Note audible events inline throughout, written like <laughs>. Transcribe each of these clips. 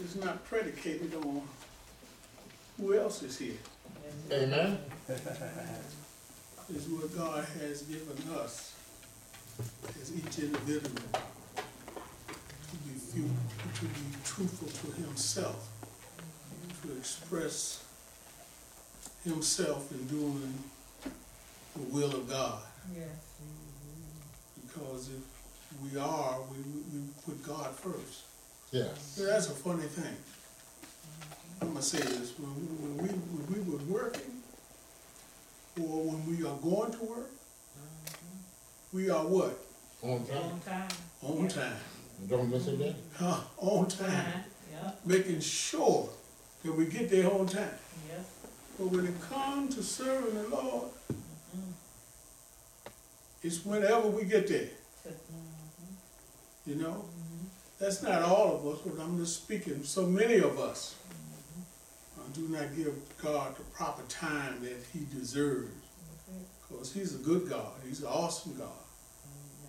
is not predicated on who else is here. Amen. <laughs> It's what God has given us as each individual to be few, to be truthful to himself, to express himself in doing the will of God. Yes. Because if we are, we, we we put God first. Yes. So That's a funny thing. I'm gonna say this, when, when we, when we were working, or when we are going to work, mm-hmm. we are what? On time. On time. On time. Don't miss a day. Huh, on time. Uh-huh, time, yeah, Making sure that we get there on time. yeah. But when it comes to serving the Lord, mm-hmm. it's whenever we get there, mm-hmm. you know? That's not all of us, but I'm just speaking, so many of us uh, do not give God the proper time that he deserves. Because he's a good God, he's an awesome God.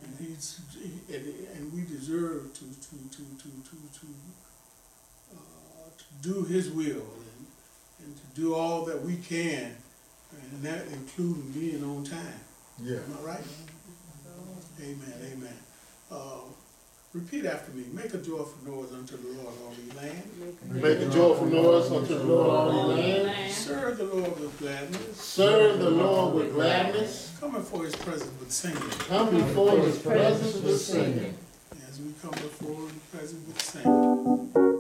And he's, and, and we deserve to, to, to, to, to, to, uh, to do his will and, and to do all that we can, and that including being on time. Yeah. Am I right? Amen, amen. Uh, repeat after me, make a joyful noise unto the Lord, all ye land. Make a joyful noise unto the Lord all ye land. Serve the Lord with gladness, Serve the Lord with gladness. come before his presence with singing. Come before his presence with singing. As we come before his presence with singing.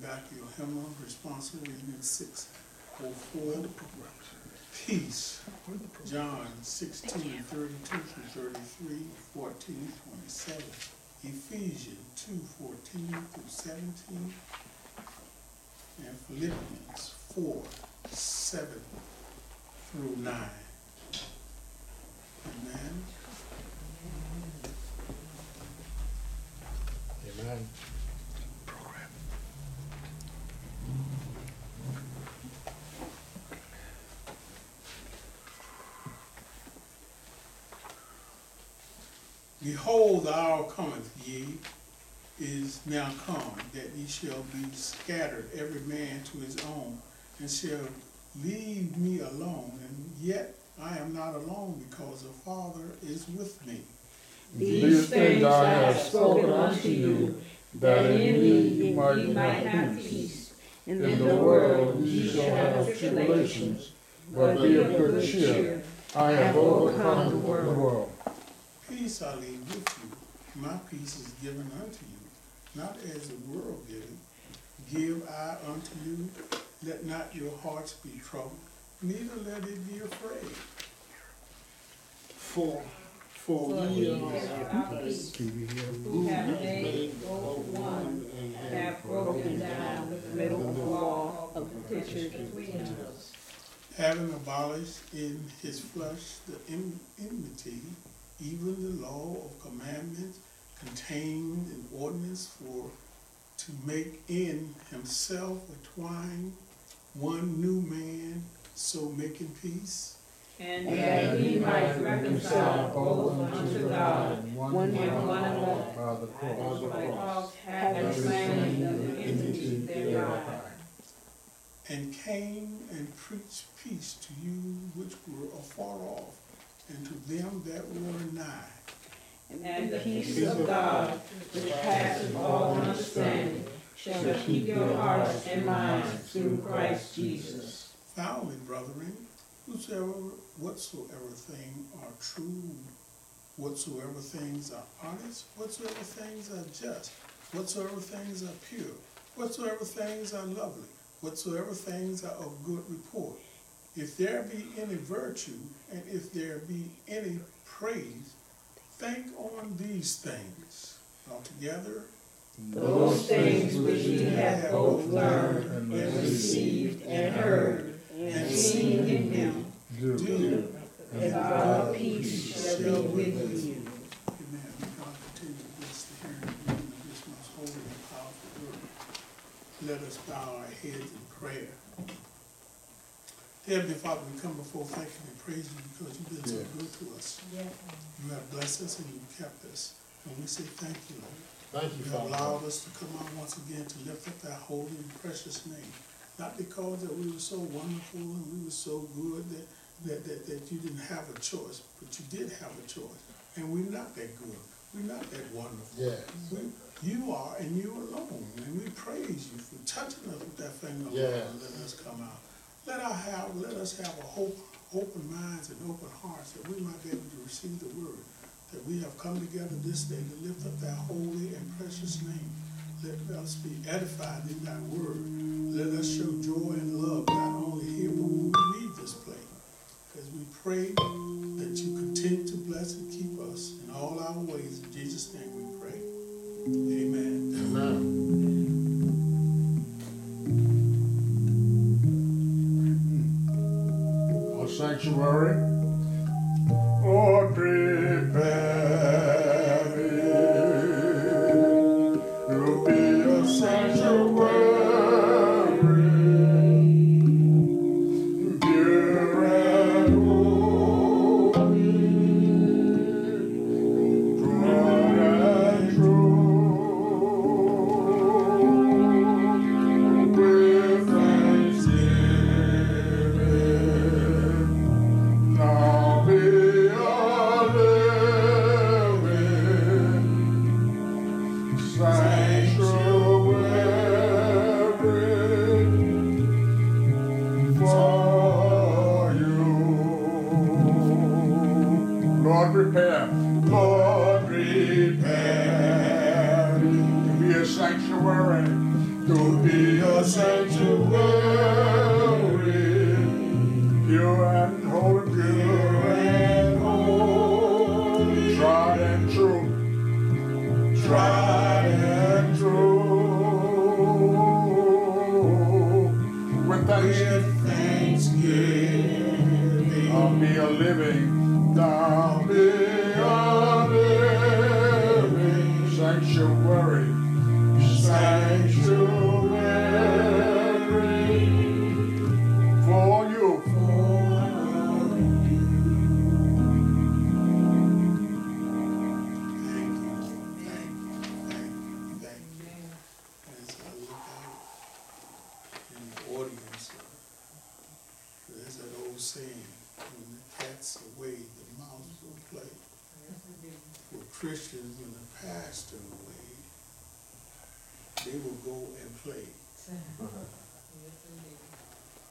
In the back of your hymnal. Responsive reading is six oh four. Peace. John sixteen thirty-two through 33, 14, 27. Ephesians two fourteen through seventeen. And Philippians four, seven through nine. Amen. Amen. The hour cometh, ye is now come, that ye shall be scattered, every man to his own, and shall leave me alone. And yet I am not alone, because the Father is with me. These things I have spoken unto you, that in me ye might have peace. In the world ye shall have tribulations, but be of good cheer. I have overcome the world. Peace I leave with you, my peace is given unto you, not as the world giveth. Give I unto you, let not your hearts be troubled, neither let it be afraid. For, for we are Our peace, who have made both one, and have broken down the middle wall of partition between us. having abolished in his flesh the en- enmity, even the law of commandments contained in ordinance for to make in himself a twine one new man, so making peace, And that he might reconcile both unto God, One and one another, By the cross. by cause having slain the enmity thereby. and came and preached peace to you which were afar off, and to them that were nigh. And the peace of God, which passeth all understanding, shall keep your hearts and minds through Christ Jesus. Finally, brethren, whosoever, whatsoever thing are true, whatsoever things are honest, whatsoever things are just, whatsoever things are pure, whatsoever things are lovely, whatsoever things are of good report, if there be any virtue, and if there be any praise, think on these things. Altogether, Those things which ye have both learned and received and heard and seen in him, Do. do. and God of peace shall be with you. Amen. May God continue to bless the hearing and reading of this most holy and powerful word. Let us bow our heads in prayer. Dear Heavenly Father, we come before thanking and praising you because you've been so Yes. good to us. You have blessed us and you've kept us. And we say thank you, Lord. Thank you, You have Father. allowed us to come out once again to lift up that holy and precious name. Not because that we were so wonderful and we were so good that, that, that, that you didn't have a choice, but you did have a choice. And we're not that good. We're not that wonderful. Yes. We, you are and you alone. And we praise you for touching us with that finger of Yes. love and letting us come out. Let have, let us have a hope, open minds and open hearts that we might be able to receive the word. That we have come together this day to lift up that holy and precious name. Let us be edified in thy word. Let us show joy and love not only here but when we leave this place. As we pray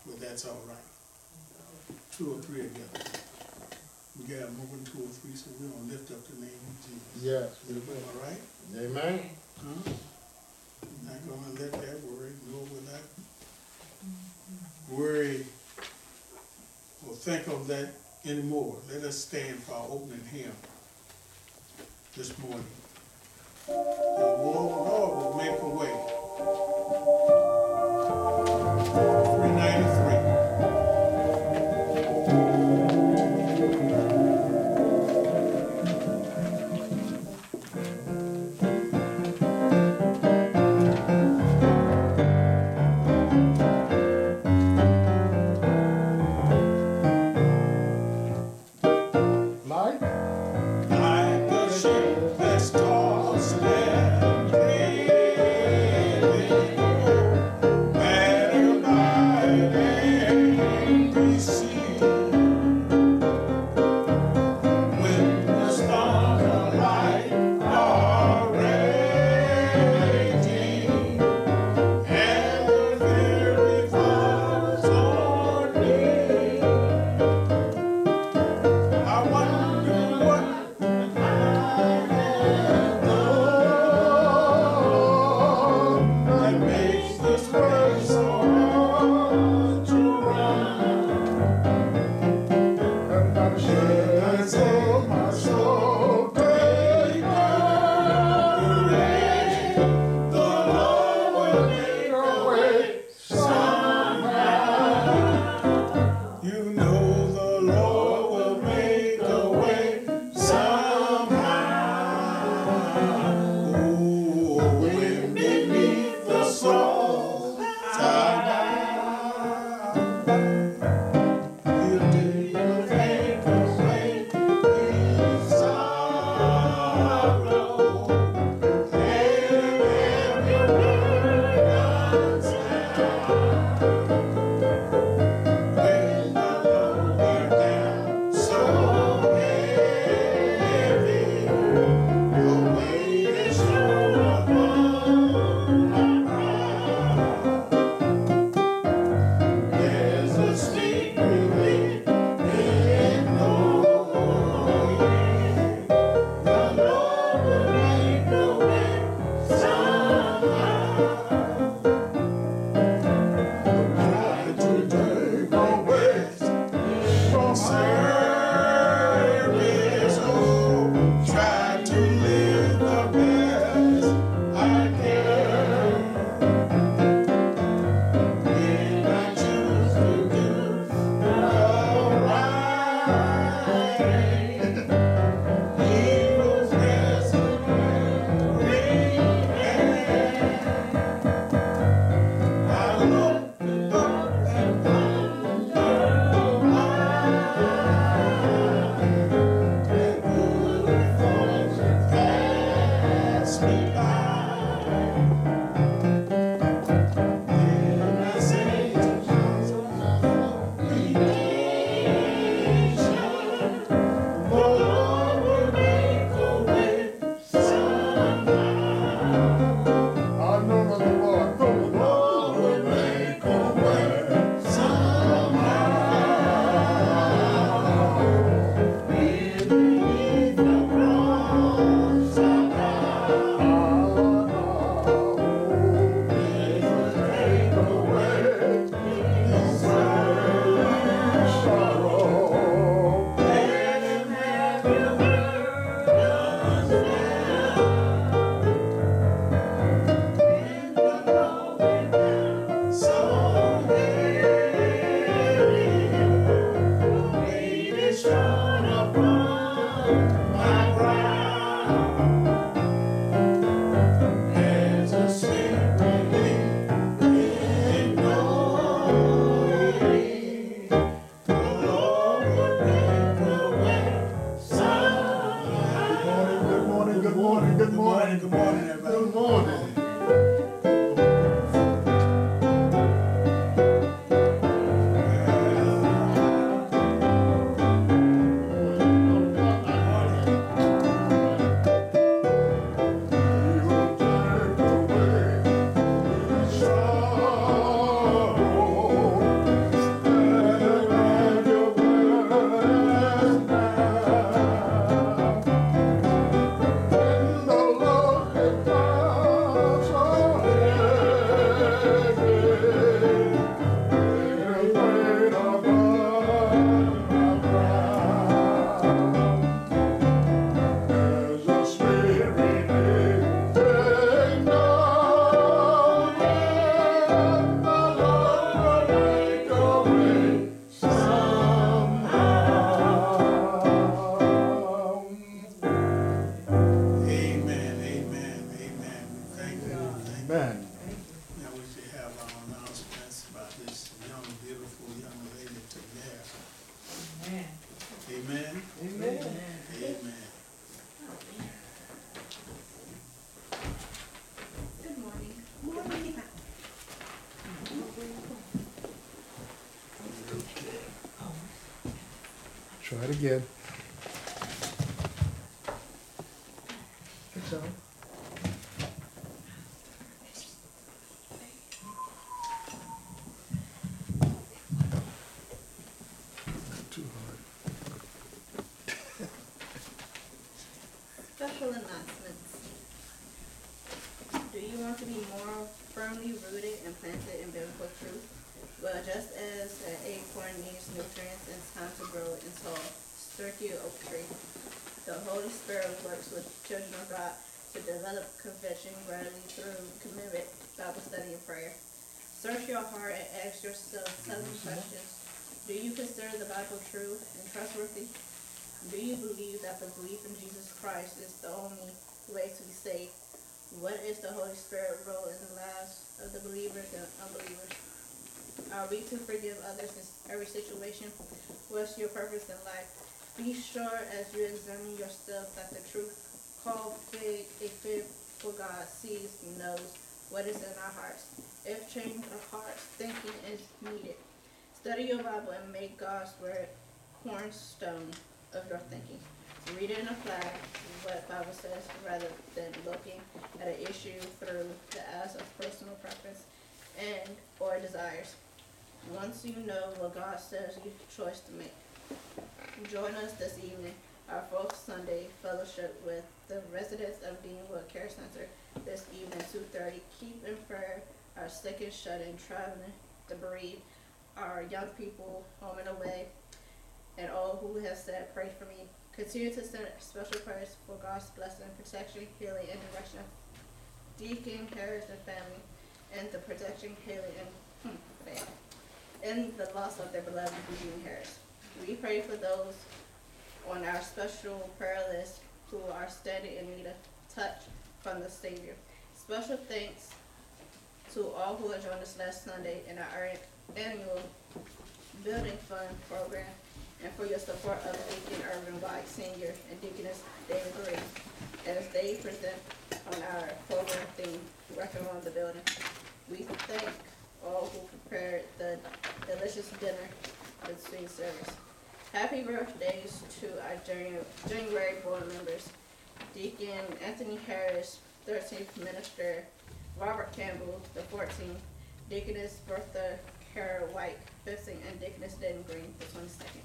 But that's all right. Two or three together. We got moving two or three, so we're gonna lift up the name of Jesus. Yes. we. All right? Amen. Huh? Not gonna let that worry go with that. Worry or think of that anymore. Let us stand for our opening hymn this morning. The Lord will make a way. Hard. Special announcements. Do you want to be more firmly rooted and planted in biblical truth? Well, just as an acorn needs nutrients it's time to grow and tall, sturdy oak tree. The Holy Spirit works with children of God to develop conviction readily through commitment, Bible study, and prayer. Search your heart and ask yourself seven mm-hmm. questions. Do you consider the Bible true and trustworthy? Do you believe that the belief in Jesus Christ is the only way to be saved? What is the Holy Spirit role in the lives of the believers and unbelievers? Are we to forgive others in every situation? What's your purpose in life? Be sure as you examine yourself that the truth called fig a fig for God sees and knows what is in our hearts. If change of hearts thinking is needed, study your Bible and make God's word cornerstone of your thinking. Read it and apply what Bible says rather than looking at an issue through the eyes of personal preference and or desires. Once you know what God says, you have a choice to make. Join us this evening, our fourth Sunday fellowship with the residents of Deanwood Care Center this evening, two thirty. Keep in prayer our sick and shut in, traveling, the bereaved, our young people home and away, and all who have said, pray for me. Continue to send special prayers for God's blessing, protection, healing, and direction. Of Deacon Harris and family, and the protection, healing, and hmm, family, and the loss of their beloved Eugene Harris. We pray for those on our special prayer list who are steady and need a touch from the Savior. Special thanks to all who have joined us last Sunday in our annual Building Fund program and for your support of Deacon Irvin White Senior and Deaconess David Green as they present on our program theme, working on the building. We thank all who prepared the delicious dinner between service. Happy birthdays to our Janu- January board members, Deacon Anthony Harris, thirteenth minister, Robert Campbell, the fourteenth, Deaconess Bertha Kara White, fifteenth, and Deaconess Denton Green, the twenty-second.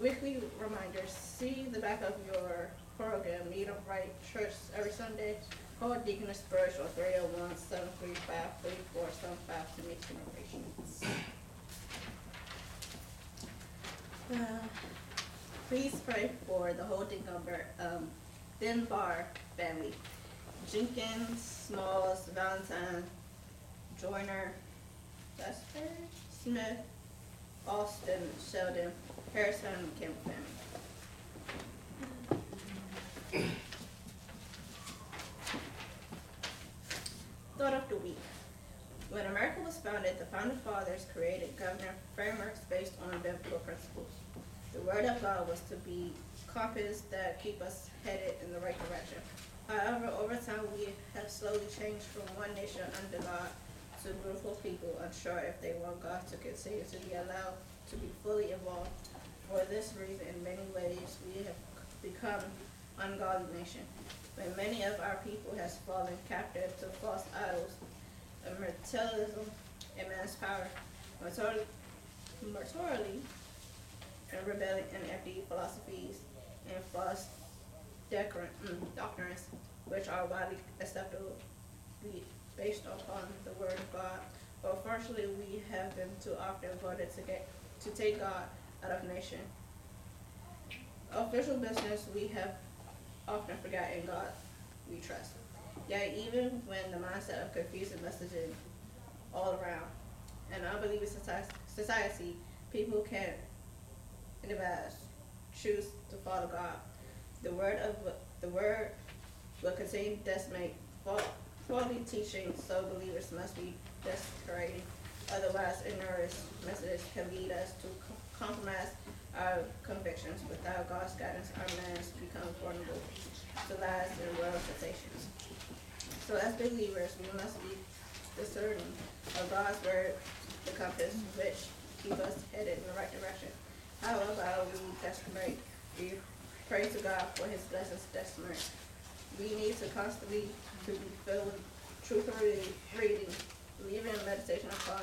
Weekly reminders, see the back of your program, Meet of Right Church every Sunday. Call Deaconess Burge or 301 735 3475 to make donations. Please pray for the holding number, um, Dunbar family. Jenkins, Smalls, Valentine, Joyner, Lester, Smith, Austin, Sheldon, Harrison, and Campbell family. Thought of the week. When America was founded, the founding fathers created governor frameworks based on biblical principles. The word of God was to be compass that keep us headed in the right direction. However, over time, we have slowly changed from one nation under God to a group of people unsure if they want God to continue to be allowed to be fully involved. For this reason, in many ways, we have become ungodly nation. When many of our people has fallen captive to false idols, materialism, and man's power, mortality, and rebellion and empty philosophies and false decor- mm, doctrines, which are widely acceptable, based upon the word of God. But unfortunately, we have been too often voted to get to take God out of nation. Official business, we have often forgotten God we trust. Yet even when the mindset of confusing messaging all around, and I unbelieving society, society people can in the past choose to follow God. The word of the word will continue to decimate fa- faulty teaching, so believers must be desecrated. Otherwise, ignorance messages can lead us to compromise our convictions. Without God's guidance, our minds become vulnerable to lies and world temptations. So as believers, we must be discerning of God's word, the compass which keep us headed in the right direction. However, we we pray to God for his blessings desperate. We need to constantly to be filled with truth reading, reading, believing and meditation upon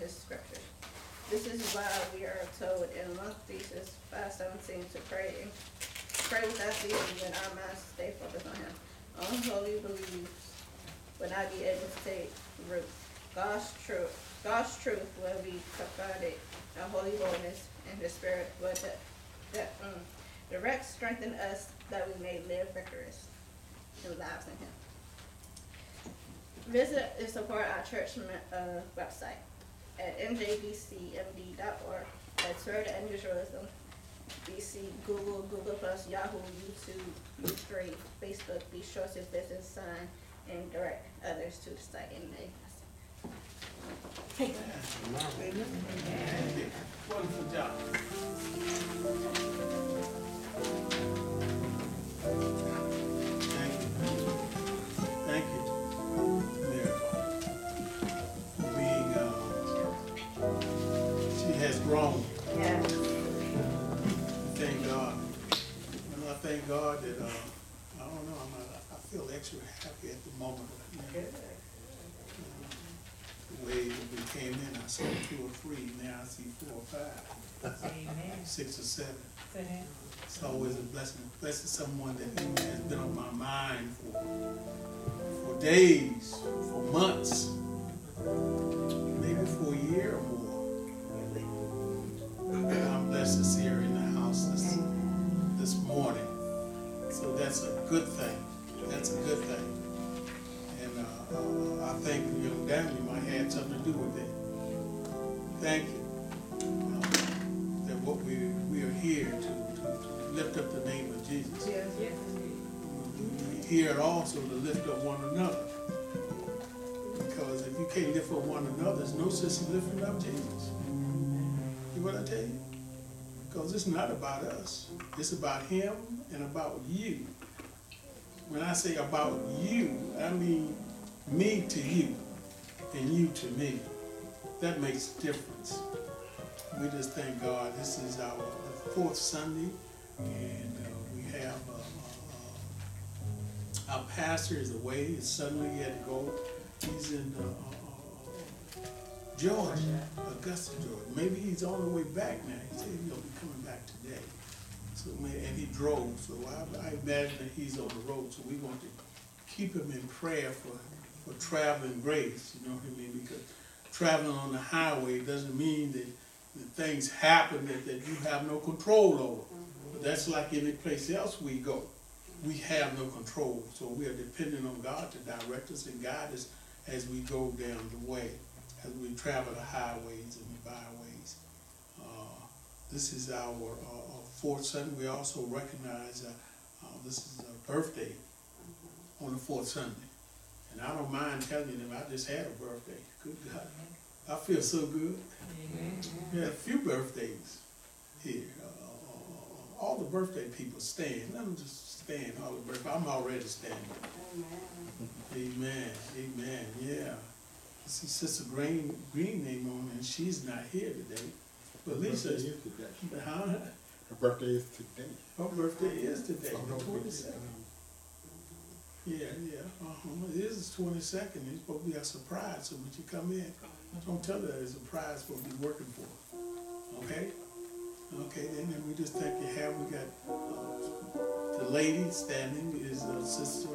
his scriptures. This is why we are told in one thesis five seventeen to pray and pray without ceasing when our minds stay focused on him. Unholy beliefs will not be able to take root. God's truth, God's truth will be confronted in holy boldness, and His Spirit but that, that um, direct, strengthen us that we may live victorious lives in Him. Visit and support our church uh, website at njbcmd.org. That's Twitter and Usualism, BC, Google, Google Plus, Yahoo, YouTube, Ustream, Facebook. Be sure to visit, sign, and direct others to the site in the Thank you. Thank you. Miracle. Being, she has grown, Yeah. thank God. And I thank God that, uh, I don't know, I'm, I feel extra happy at the moment. Way that we came in, I saw two or three, now I see four or five, Amen. six or seven. It's always a blessing, blessing someone that has been on my mind for, for days, for months, Here also to lift up one another. Because if you can't lift up one another, there's no sense in lifting up Jesus. You what I tell you? Because it's not about us. It's about him and about you. When I say about you, I mean me to you and you to me. That makes a difference. We just thank God. This is our fourth Sunday, and uh, we have uh, our pastor is away. Suddenly he had to go. He's in uh, uh, uh, Georgia, Augusta, Georgia. Maybe he's on the way back now. He said he'll be coming back today. So, and he drove, so I, I imagine that he's on the road, so we want to keep him in prayer for, for traveling grace, you know what I mean? Because traveling on the highway doesn't mean that, that things happen that, that you have no control over. But that's like any place else we go. We have no control, so we are dependent on God to direct us and guide us as we go down the way, as we travel the highways and the byways. Uh, This is our uh, uh, fourth Sunday. We also recognize uh, uh, this is a birthday on the fourth Sunday. And I don't mind telling you that I just had a birthday. Good God. I feel so good. We had a few birthdays here. Uh, uh, All the birthday people stand. Let them just stand. All the birthday. I'm already standing. Amen. Amen. Yeah. I see Sister Green, Green name on, and she's not here today. But Lisa, Her birthday is today. huh? Her birthday is today. Her birthday is today, Oh, the twenty-second. Yeah, yeah, uh-huh, it is the twenty-second, it's supposed to be a surprise, so when you come in, don't tell her that it's a surprise for be working for, her. okay? Okay, then, then we just take your hand, we got, uh, the lady standing is uh, Sister,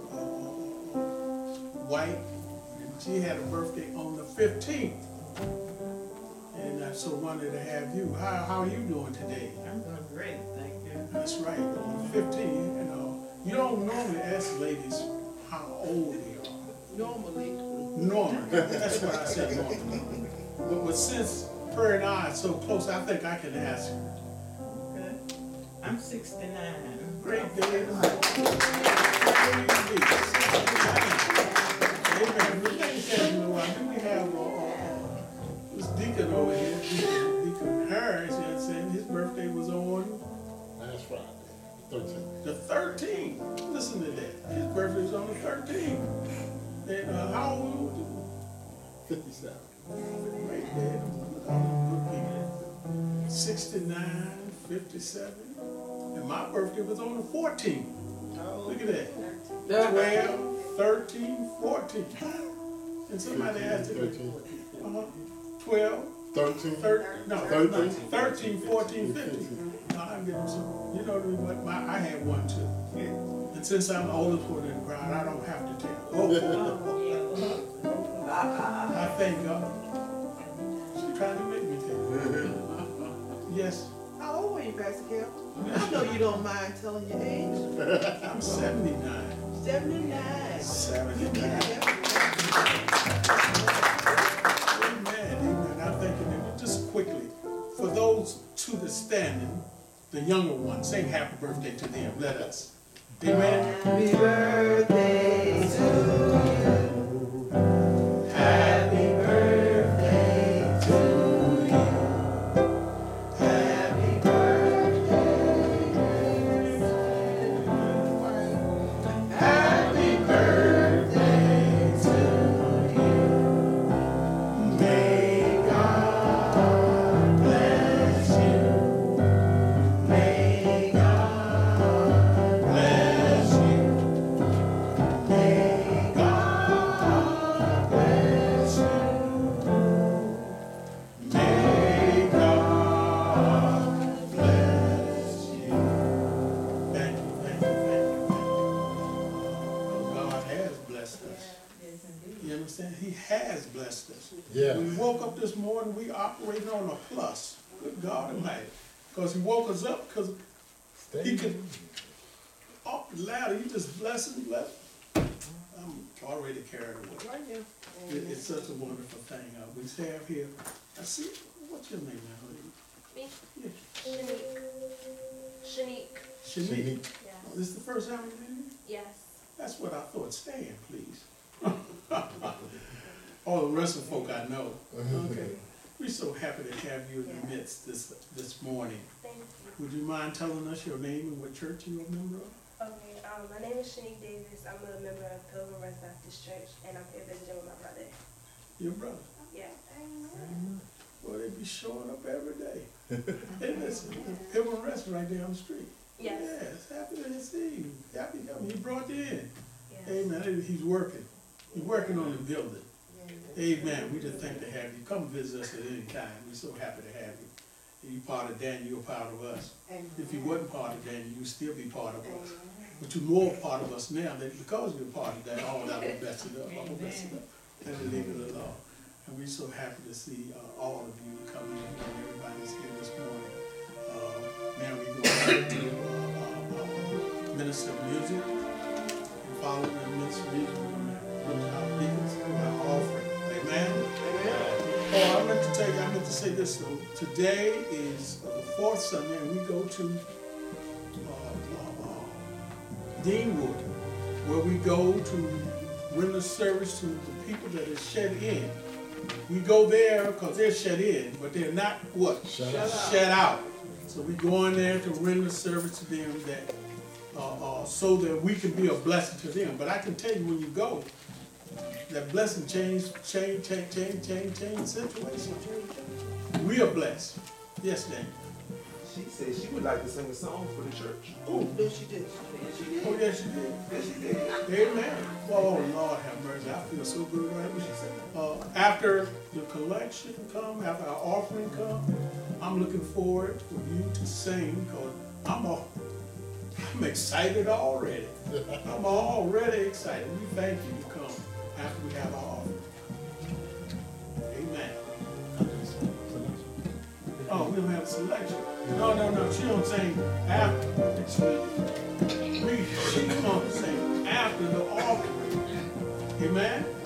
White, and she had a birthday on the fifteenth. And I so wanted to have you, how, how are you doing today? I'm doing great, thank you. That's right, on the fifteen, you know, you don't normally ask ladies how old they are. Normally. Normally, that's what I said normally. But, but since her and I are so close, I think I can ask her. I'm 69. Great day. Amen. We have uh, uh deacon over here, Deacon Harris, you? His birthday was on last Friday, the 13th. The 13th. Listen to that. His birthday was on the 13th. And uh, how old 57. Great day. 69, 57 my birthday was on the fourteenth. Look at that. Twelve, thirteen, fourteen. And somebody asked me, Thirteen. uh-huh, 12, 13, thir, no, Thirteen. thirteen, fourteen, fifteen. I give them some, you know, what, my, I had one too. And since I'm the oldest one in the crowd, I don't have to tell. <laughs> Oh, I thank God. She's trying to make me tell. <laughs> Yes, How old were you, Pastor Cal? I know you don't mind telling your age. I'm seventy-nine. Seventy-nine. Seventy-nine. Amen, amen. I'm thinking, that just quickly, for those to the standing, the younger ones, sing happy birthday to them, let us. Amen. Happy birthday to operating on a plus. Good God Almighty. Because he woke us up, because he could, up the ladder, he just blessing, bless. I'm already carried away. Right here. It- It's such a wonderful thing. Uh, we have here, I see, what's your name now. Me? Yeah, Shanique. Shanique. Shanique. Yeah. This is the first time you've been here? Yes. That's what I thought. Stand, please. <laughs> All the rest of the folk I know. <laughs> Okay. We're so happy to have you in the midst this, this morning. Thank you. Would you mind telling us your name and what church you're a member of? Okay, Um, my name is Shanique Davis. I'm a member of Pilgrim Rest Baptist Church, and I'm here visiting with my brother. Your brother. Yeah. Amen. Well, they be showing up every day. <laughs> And listen, Pilgrim Rest right down the street. Yes. Yes, happy to see you. Happy to come. He brought you in. Yes. Amen. He's working. He's working on the building. Amen. We just thank to have you. Come visit us at any time. We're so happy to have you. If you part of Daniel, you're part of us. If you wasn't part of Daniel, you'd still be part of us. But you're more part of us now that because you're part of that, all that will mess it up, all will mess it up. And we leave it alone. And we're so happy to see uh, all of you coming in, and everybody's here this morning. Uh, Now we go back to uh, uh, minister of music. And following the minister of music, we're our deacons, our offering. Amen? Oh, I meant to tell you, I meant to say this though. Today is uh, the fourth Sunday, and we go to uh, uh, Deanwood, where we go to render service to the people that are shed in. We go there because they're shed in, but they're not what? Shut out. Shut out. So we go in there to render service to them that, uh, uh, so that we can be a blessing to them. But I can tell you, when you go, that blessing change, change, change, change, change, change situation. We are blessed. Yes, Dan. She said she would like to sing a song for the church. Oh, yes, she did. Yes, she did. Oh, yes, you did. Yes, she did. Amen. Oh, Lord have mercy. I feel so good right What she said? Uh, after the collection come, after our offering come, I'm looking forward for you to sing, cause I'm all, I'm excited already. <laughs> I'm already excited. We thank you to come after we have our offering. Amen. Oh, we don't have a selection. No, no, no, she don't sing after. She, we, she gonna sing after the offering. Amen?